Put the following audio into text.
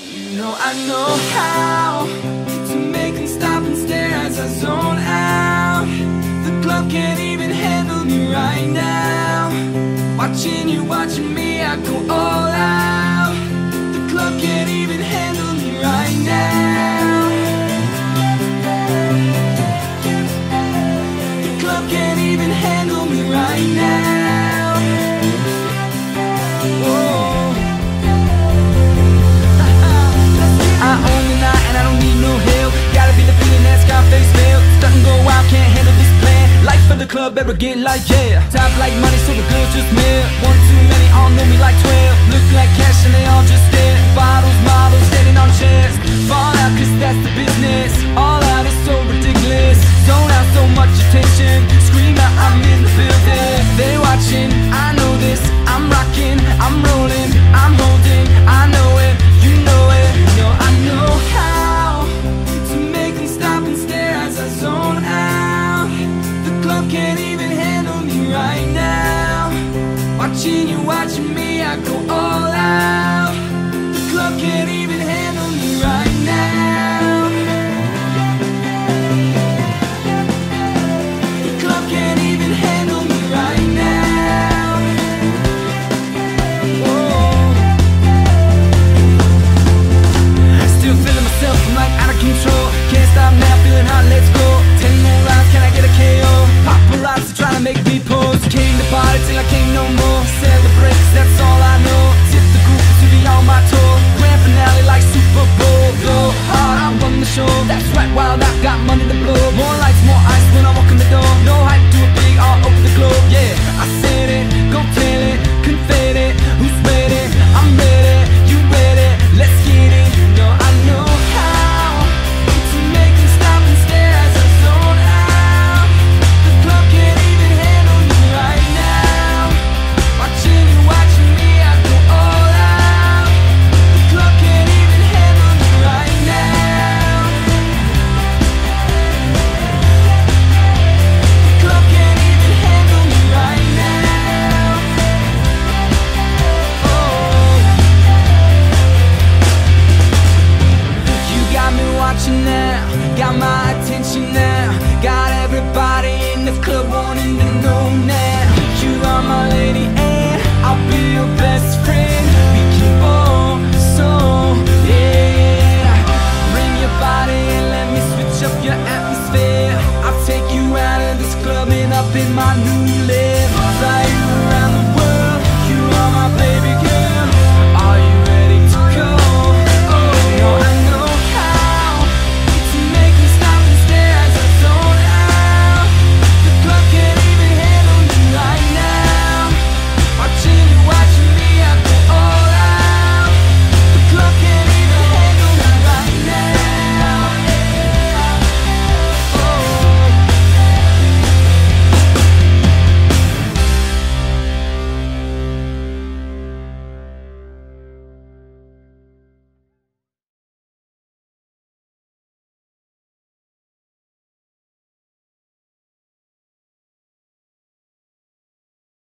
You know I know how to make them stop and stare as I zone out. The club can't even handle me right now. Watching you, watching me, I go all out. The club can't even handle me right now. The club can't even handle me right now. the club ever get like, yeah. Top like money, so the girls just mad. One too many, all know me like 12 Look watching me, I go all out. The club can't even handle. special That's right, wild, I've got money to blow More like. clubbing up in my new live. Flying around the world, you are my baby.